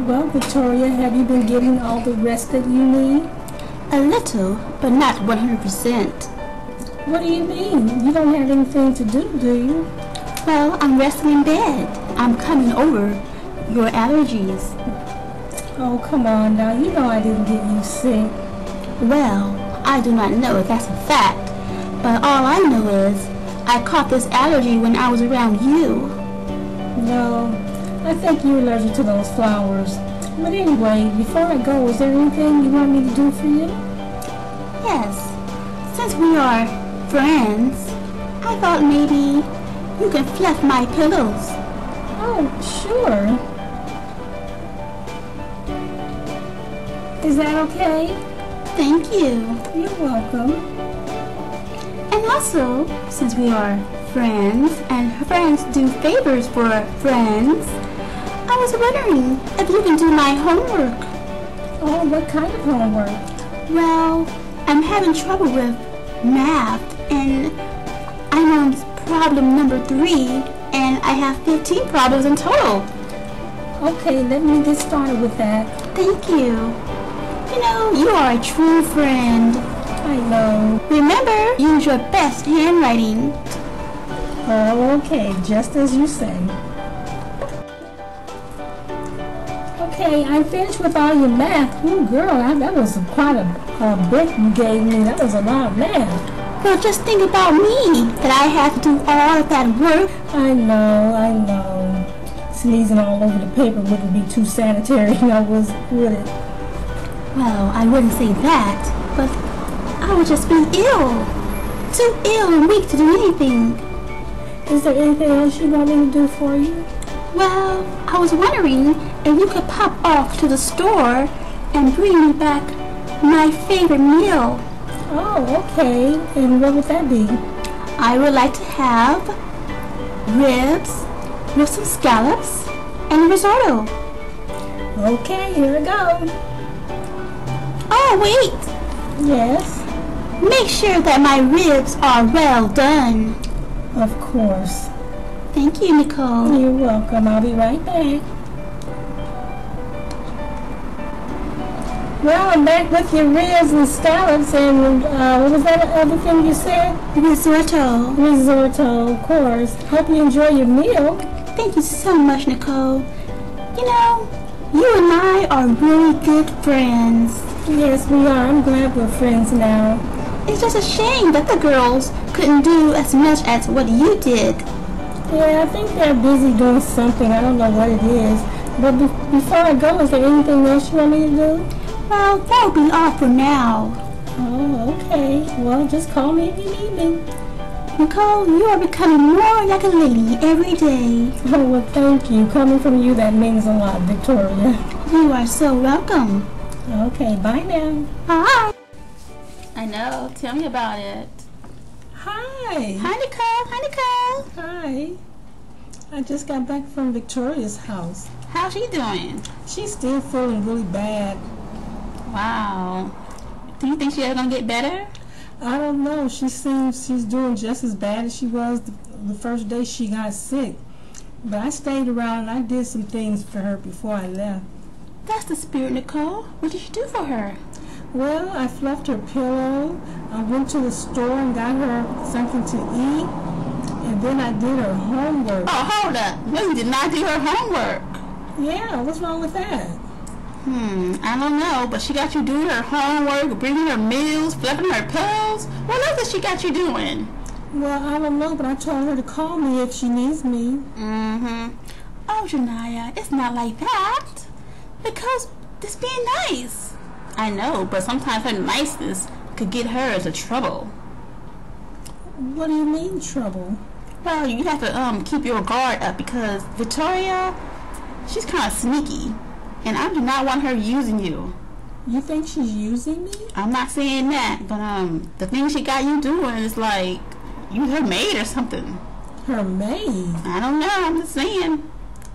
Well, Victoria, have you been getting all the rest that you need? A little, but not 100%. What do you mean? You don't have anything to do, do you? Well, I'm resting in bed. I'm coming over your allergies. Oh, come on now. You know I didn't get you sick. Well, I do not know if that's a fact, but all I know is I caught this allergy when I was around you. No, I think you're allergic to those flowers. But anyway, before I go, is there anything you want me to do for you? Yes, since we are friends, I thought maybe you could fluff my pillows. Oh, sure. Is that okay? Thank you. You're welcome. And also, since we are friends and friends do favors for friends, I was wondering if you can do my homework. Oh, what kind of homework? Well, I'm having trouble with math and I'm on problem number three and I have 15 problems in total. Okay, let me get started with that. Thank you. You know, you are a true friend. I know. Remember, use your best handwriting. Oh, okay, just as you say. Okay, I'm finished with all your math. Ooh, girl, I, that was quite a, a bit you gave me. That was a lot of math. Well, just think about me, that I have to do all of that work. I know, I know. Sneezing all over the paper wouldn't be too sanitary, I was, would it? Well, I wouldn't say that, but I would just be ill. Too ill and weak to do anything. Is there anything else you want me to do for you? Well, I was wondering if you could pop off to the store and bring me back my favorite meal. Oh, okay. And what would that be? I would like to have ribs with some scallops and risotto. Okay, here we go. Oh, wait! Yes? Make sure that my ribs are well done. Of course. Thank you, Nicole. You're welcome. I'll be right back. Well, I'm back with your ribs and scallops and uh, what was that other thing you said? Risotto. Risotto, of course. Hope you enjoy your meal. Thank you so much, Nicole. You know, you and I are really good friends. Yes, we are. I'm glad we're friends now. It's just a shame that the girls couldn't do as much as what you did. Yeah, I think they're busy doing something. I don't know what it is. But be- before I go, is there anything else you want me to do? Well, that'll be all for now. Oh, okay. Well, just call me if you need me. Nicole, you are becoming more like a lady every day. Oh, well, thank you. Coming from you, that means a lot, Victoria. You are so welcome. Okay, bye now. Bye. I know. Tell me about it. Hi. Hi, Nicole. Hi, Nicole. Hi. I just got back from Victoria's house. How's she doing? She's still feeling really bad. Wow. Do you think she's gonna get better? I don't know. She seems she's doing just as bad as she was the, the first day she got sick. But I stayed around and I did some things for her before I left. That's the spirit, Nicole. What did you do for her? Well, I fluffed her pillow. I went to the store and got her something to eat. And then I did her homework. Oh, hold up. No, you did not do her homework. Yeah, what's wrong with that? Hmm, I don't know, but she got you doing her homework, bringing her meals, flipping her pills. What else did she got you doing? Well, I don't know, but I told her to call me if she needs me. Mm-hmm. Oh, Janaya, it's not like that. Because it's being nice. I know, but sometimes her niceness could get her into trouble. What do you mean, trouble? Well, you have to um keep your guard up because Victoria, she's kind of sneaky, and I do not want her using you. You think she's using me? I'm not saying that, but um, the thing she got you doing is like you her maid or something. Her maid? I don't know. I'm just saying.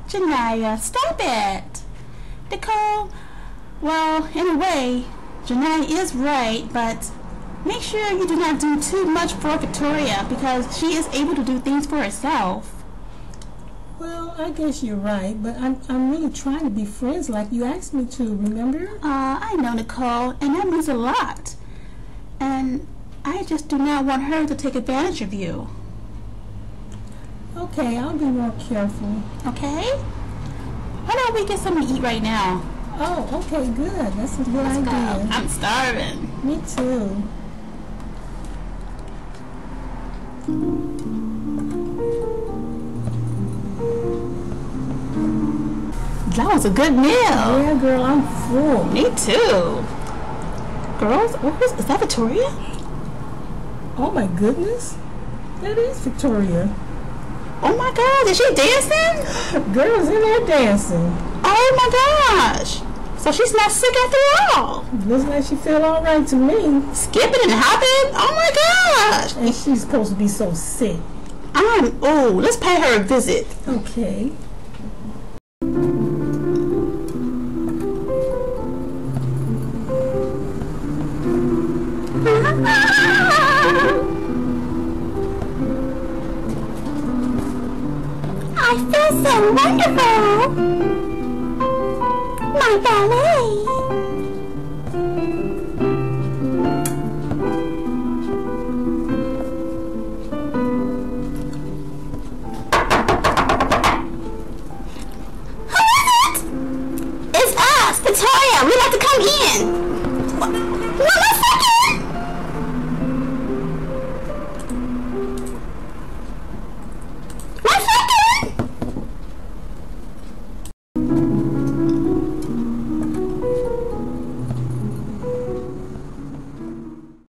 Janaya, stop it. Nicole, well, in a way, Janaya is right, but make sure you do not do too much for Victoria because she is able to do things for herself. Well, I guess you're right, but I'm, I'm really trying to be friends like you asked me to, remember? Uh, I know Nicole, and that means a lot. And I just do not want her to take advantage of you. Okay, I'll be more careful. Okay? Why don't we get something to eat right now? Oh, okay, good. That's a good Let's go. idea. I'm starving. Me too. That was a good meal. Yeah, girl, I'm full. Me too. Girls, what was, is that Victoria? Oh my goodness. That is Victoria. Oh my god, is she dancing? Girls in there dancing. Oh my gosh. So she's not sick after all. Looks like she feel all right to me. Skipping and hopping? Oh my gosh. And she's supposed to be so sick. Um, I'm, oh, let's pay her a visit. Okay. I feel so wonderful. My ballet.